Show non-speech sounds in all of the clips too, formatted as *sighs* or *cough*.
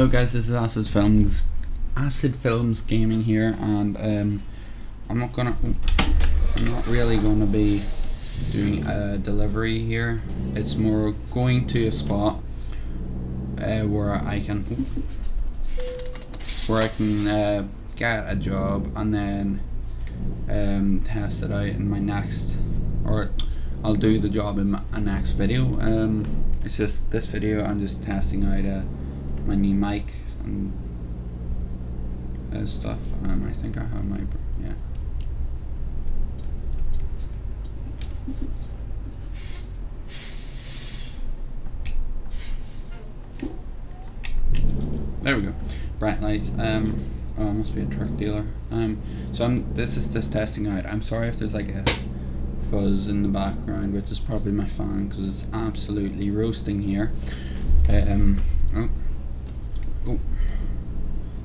Hello guys, this is Acid Films, Acid Films Gaming here, and um, I'm not gonna, I'm not really gonna be doing a delivery here. It's more going to a spot uh, where I can, where I can uh, get a job and then um, test it out in my next, or I'll do the job in my next video. Um, it's just this video. I'm just testing out a. My new mic and uh, stuff. Um, I think I have my yeah. There we go. Bright lights. Um, oh, I must be a truck dealer. Um, so I'm. This is just testing out. I'm sorry if there's like a fuzz in the background, which is probably my fan because it's absolutely roasting here. Um, oh, Oh.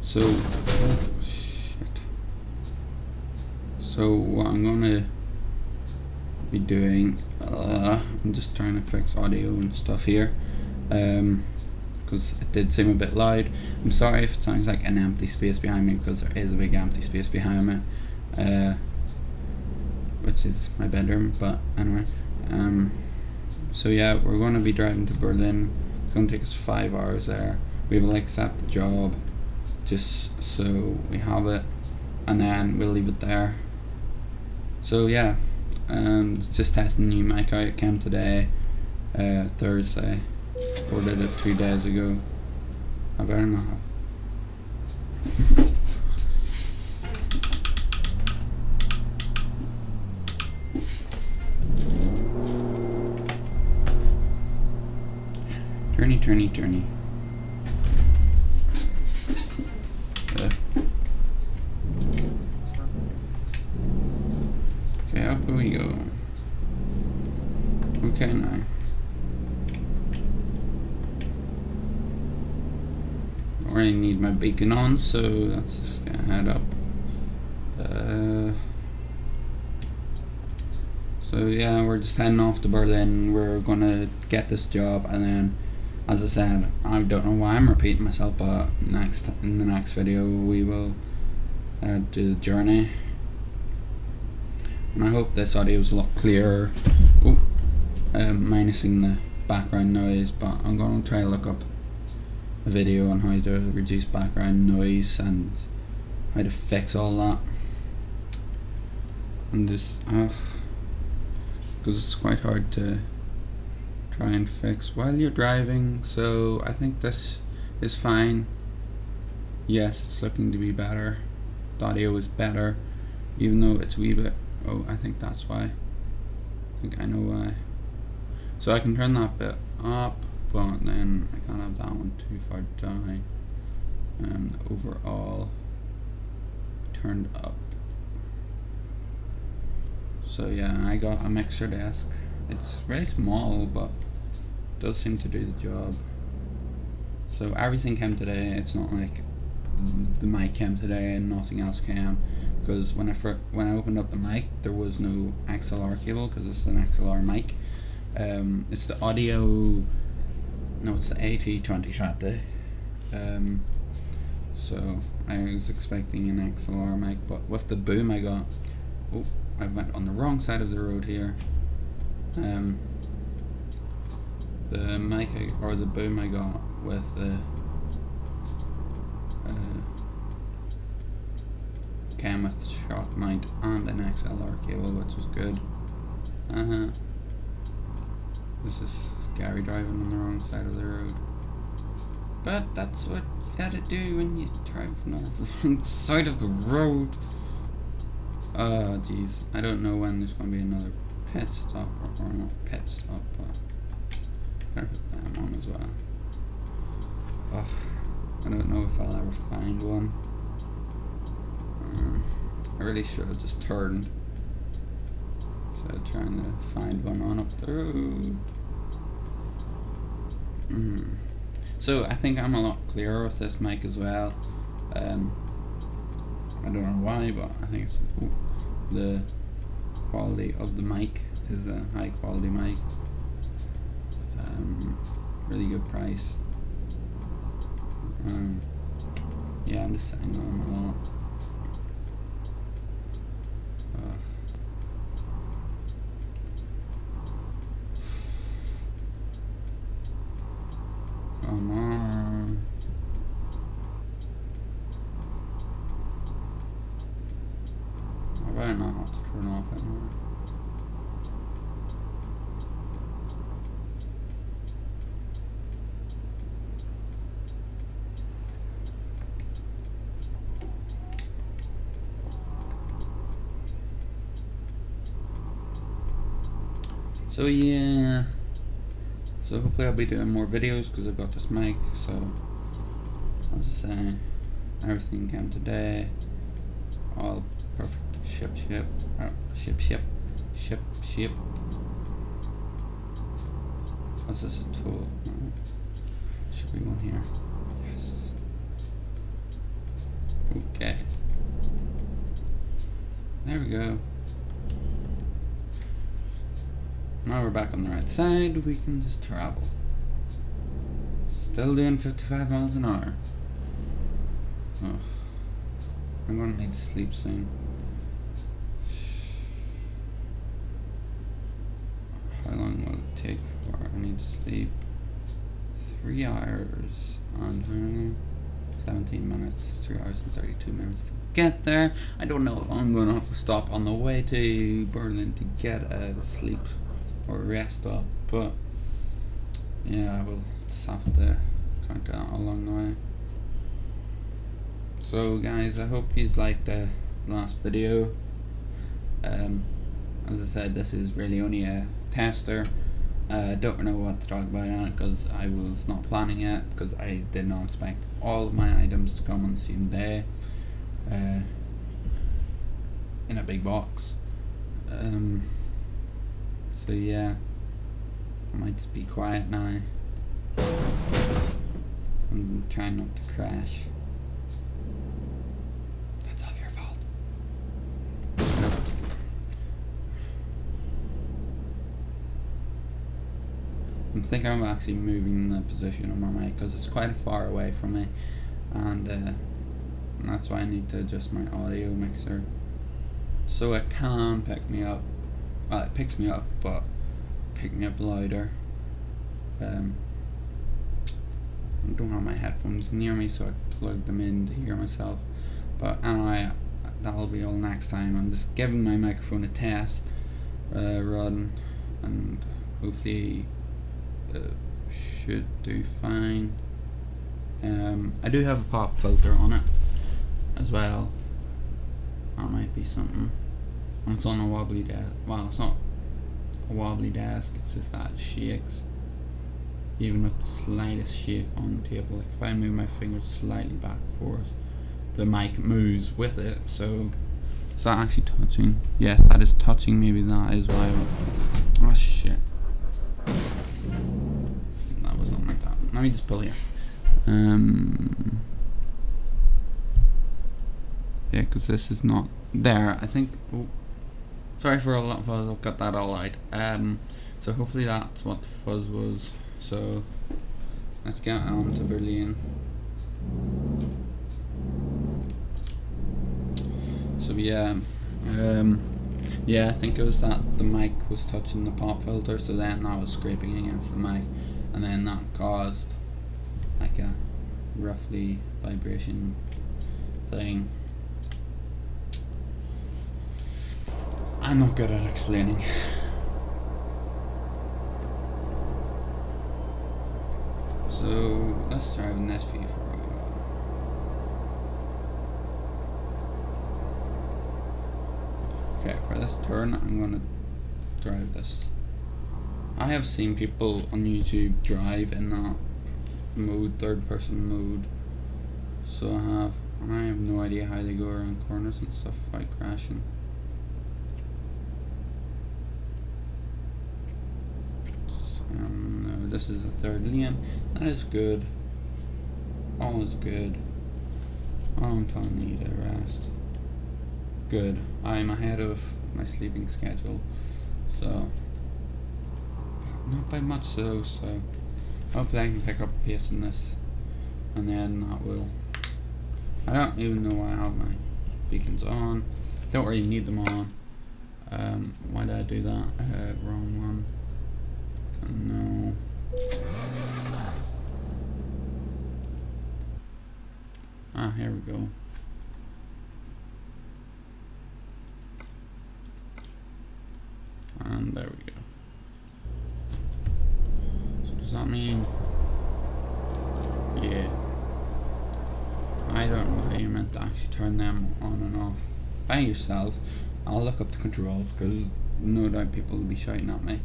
So, shit. So what I'm gonna be doing, uh, I'm just trying to fix audio and stuff here, um, because it did seem a bit loud. I'm sorry if it sounds like an empty space behind me because there is a big empty space behind me, uh, which is my bedroom. But anyway, um, so yeah, we're gonna be driving to Berlin. It's gonna take us five hours there we will accept the job just so we have it and then we'll leave it there. So yeah um, just testing the new mic out. It came today uh, Thursday. Ordered it two days ago. I better not have Turny, turny, turny. Okay, now. Already need my beacon on, so let's just gonna head up. Uh, so yeah, we're just heading off to Berlin. We're gonna get this job, and then, as I said, I don't know why I'm repeating myself, but next in the next video we will uh, do the journey. And I hope this audio is a lot clearer. Ooh um, minusing the background noise but I'm to try to look up a video on how to reduce background noise and how to fix all that. And just because it's quite hard to try and fix while you're driving so I think this is fine. Yes it's looking to be better. The audio is better even though it's a wee bit oh I think that's why. I think I know why. So I can turn that bit up, but then I can't have that one too far down. And overall, turned up. So yeah, I got a mixer desk. It's very small, but does seem to do the job. So everything came today. It's not like the mic came today and nothing else came. Because when I when I opened up the mic, there was no XLR cable because it's an XLR mic. Um, it's the audio. No, it's the AT20 Um, so I was expecting an XLR mic, but with the boom I got. Oh, I went on the wrong side of the road here. Um, the mic I, or the boom I got with the uh, came with shock mount and an XLR cable, which was good. Uh -huh. This is Gary driving on the wrong side of the road. But that's what you gotta do when you drive on the *laughs* wrong side of the road. Oh, jeez. I don't know when there's gonna be another pit stop, or, or not pit stop, but better put that on as well. Oh, I don't know if I'll ever find one. Um, I really should have just turned of trying to find one on up the road. Mm. So I think I'm a lot clearer with this mic as well. Um, I don't know why, but I think the quality of the mic is a high quality mic. Um, really good price. Um, yeah, I'm just saying them a lot. Ugh. Come on. I better not anymore. So yeah, so hopefully I'll be doing more videos because I've got this mic. So as I say, everything came today, all perfect. Ship, ship, uh, ship, ship, ship, ship. What's this a tool? No. Should be one here. Yes. Okay. There we go. Now we're back on the right side, we can just travel. Still doing 55 miles an hour. Ugh. I'm gonna need to sleep soon. How long will it take I need to sleep? Three hours on time. 17 minutes, 3 hours and 32 minutes to get there. I don't know if I'm going to have to stop on the way to Berlin to get a sleep or rest up, but yeah, I will just have to count that along the way. So guys, I hope you liked the last video. Um, as I said, this is really only a tester. I uh, don't know what to talk about on it because I was not planning it because I did not expect all of my items to come on the same day uh, in a big box. Um, so yeah, I might just be quiet now. I'm trying not to crash. That's all your fault. Nope. I'm thinking I'm actually moving the position of my mic because it's quite far away from me. And, uh, that's why I need to adjust my audio mixer. So it can pick me up well it picks me up but pick me up louder. Um, I don't have my headphones near me so I plug them in to hear myself. But anyway that'll be all next time. I'm just giving my microphone a test uh, run and hopefully should do fine. Um, I do have a pop filter on it as well. That might be something. And it's on a wobbly desk well it's not a wobbly desk it's just that it shakes. Even with the slightest shake on the table like if I move my fingers slightly back and forth the mic moves with it so is that actually touching? Yes that is touching maybe that is why oh shit that was not like that let me just pull here um yeah because this is not there I think oh, sorry for a lot of fuzz I'll cut that all out. Um so hopefully that's what the fuzz was. So let's get on to Berlin. So yeah um yeah I think it was that the mic was touching the pop filter so then that was scraping against the mic and then that caused like a roughly vibration thing I'm not good at explaining. So let's try with Nesfee for a while. Okay, for this turn I'm gonna drive this. I have seen people on YouTube drive in that mode, third person mode. So I have I have no idea how they go around corners and stuff by crashing. Um, no, this is the third lane. That is good. All is good. I'm telling you to rest. Good. I'm ahead of my sleeping schedule. So, not by much so, so hopefully I can pick up a piece in this. and then that will I don't even know why I have my beacons on. Don't really need them on. Um, why did I do that? Uh, wrong one. No ah here we go. And there we go so does that mean yeah. I don't know how you meant to actually turn them on and off by yourself. I'll look up the controls because no doubt people will be shouting at me.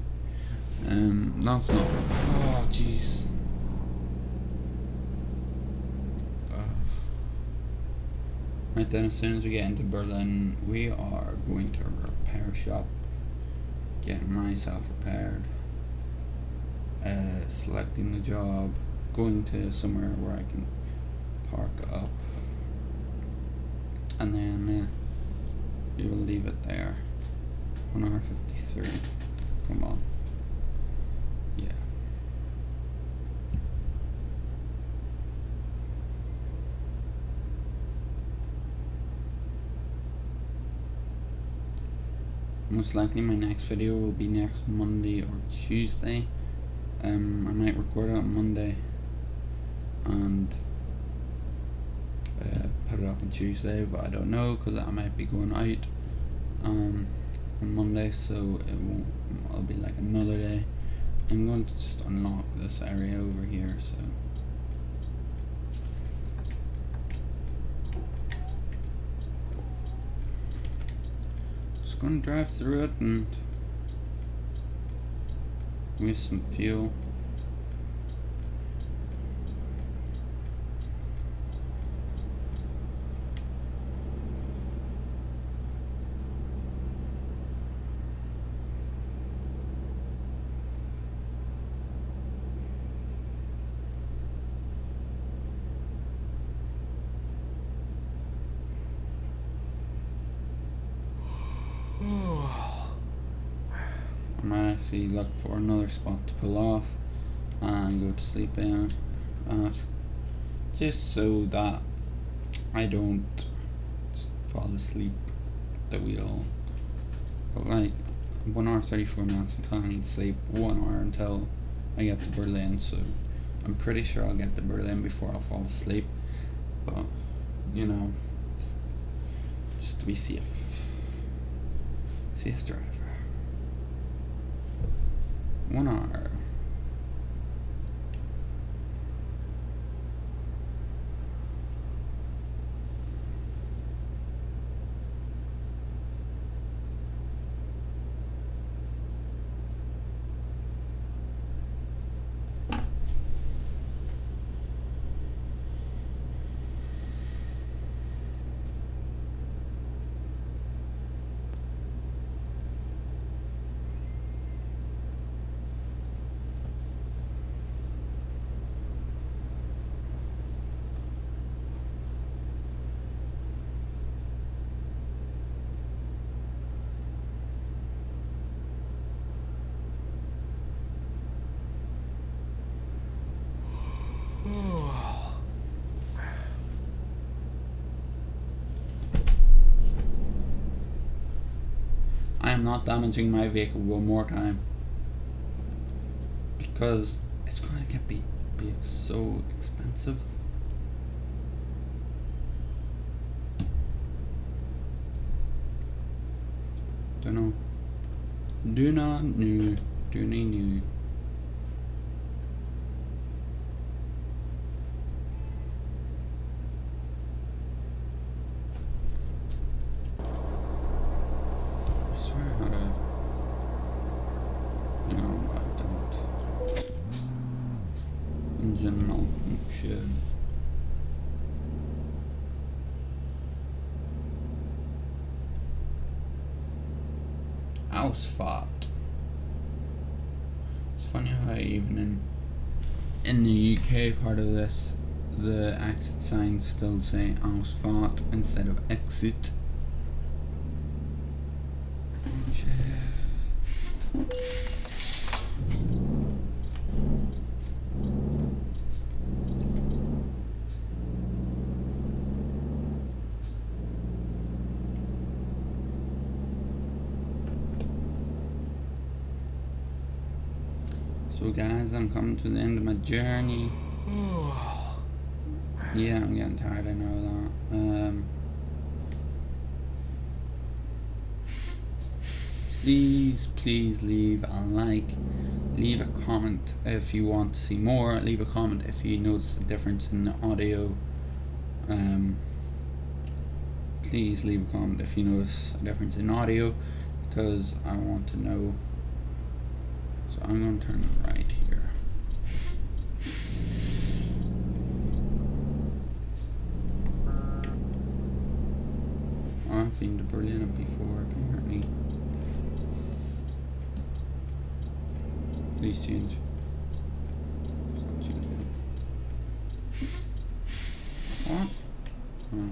Um, that's not. Oh, jeez. *sighs* Right then, as soon as we get into Berlin, we are going to a repair shop, get myself repaired, uh, selecting the job, going to somewhere where I can park up and then uh, we will leave it there. 1 hour 53 come on. Yeah. Most likely my next video will be next Monday or Tuesday um, I might record it on Monday and uh, put it up on Tuesday, but I don't know because I might be going out um, on Monday, so it won't. It'll be like another day. I'm going to just unlock this area over here, so. Just gonna drive through it and waste some fuel. Might actually look for another spot to pull off and go to sleep in at uh, just so that I don't fall asleep the wheel but like 1 hour 34 minutes until I need sleep 1 hour until I get to Berlin so I'm pretty sure I'll get to Berlin before I'll fall asleep but you know just, just to be safe. Safe driver one hour. I am not damaging my vehicle one more time because it's going to get be, be so expensive. Don't know. Do not know. Do not know. I swear I had a. No, I don't. Engine malfunction. Ausfahrt. It's funny how even in in the UK part of this, the exit signs still say house fart instead of exit. So guys, I'm coming to the end of my journey. *sighs* Yeah, I'm getting tired, I know that. Um, please, please leave a like, leave a comment if you want to see more, leave a comment if you notice a difference in the audio. Um, please leave a comment if you notice a difference in audio because I want to know. I'm gonna turn right here. Oh, I've been to Berlin before apparently. Please change it. What? Oh.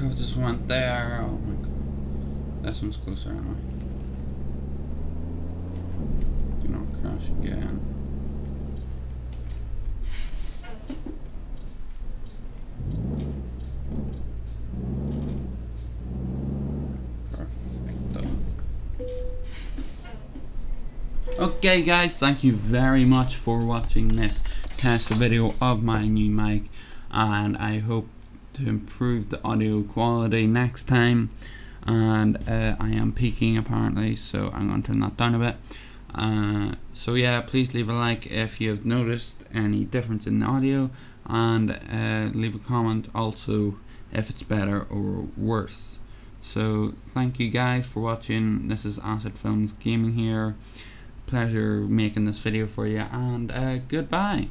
God just went there. Oh my god. That one's closer anyway. Do not crash again. Okay guys, thank you very much for watching this test video of my new mic and I hope to improve the audio quality next time. And uh, I am peaking apparently so I'm going to turn that down a bit. Uh, so yeah please leave a like if you have noticed any difference in the audio. And uh, leave a comment also if it's better or worse. So thank you guys for watching. This is Acid Films Gaming here. Pleasure making this video for you and uh, goodbye